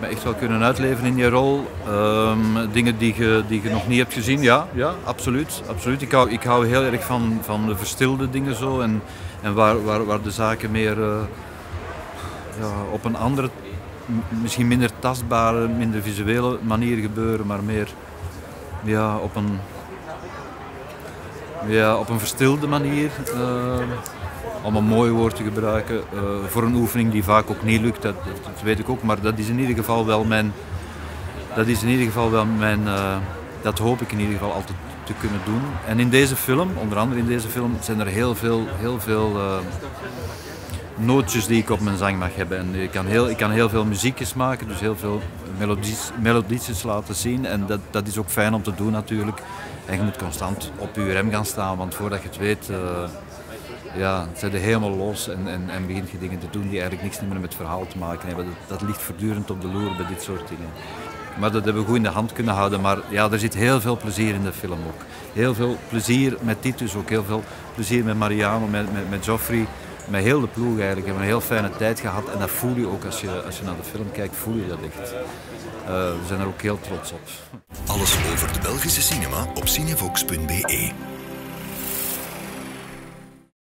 heb me echt wel kunnen uitleven in die rol. Ehm, dingen die je, die je nog niet hebt gezien, ja, ja absoluut. absoluut. Ik, hou, ik hou heel erg van, van de verstilde dingen zo en, en waar, waar, waar de zaken meer uh, ja, op een andere, misschien minder tastbare, minder visuele manier gebeuren, maar meer ja, op een ja, op een verstilde manier. Uh, om een mooi woord te gebruiken. Uh, voor een oefening die vaak ook niet lukt, dat, dat, weet ik ook. Maar dat is in ieder geval wel mijn. Dat is in ieder geval wel mijn. Uh, dat hoop ik in ieder geval altijd te kunnen doen. En in deze film, onder andere in deze film, zijn er heel veel, heel veel nootjes die ik op mijn zang mag hebben. En ik kan heel, ik kan heel veel muziekjes maken, dus heel veel melodietjes laten zien. En dat, dat is ook fijn om te doen natuurlijk. En je moet constant op je rem gaan staan, want voordat je het weet, uh, ja, zit je helemaal los en, en, en begint je dingen te doen die eigenlijk niks meer met het verhaal te maken hebben. Dat, dat ligt voortdurend op de loer bij dit soort dingen. Maar dat hebben we goed in de hand kunnen houden. Maar ja, er zit heel veel plezier in de film ook. Heel veel plezier met Titus ook. Heel veel plezier met Mariano, met, met, met Joffrey. Met heel de ploeg eigenlijk. We hebben een heel fijne tijd gehad. En dat voel je ook als je, als je naar de film kijkt. Voel je dat echt. Uh, we zijn er ook heel trots op. Alles over de Belgische cinema op cinevox.be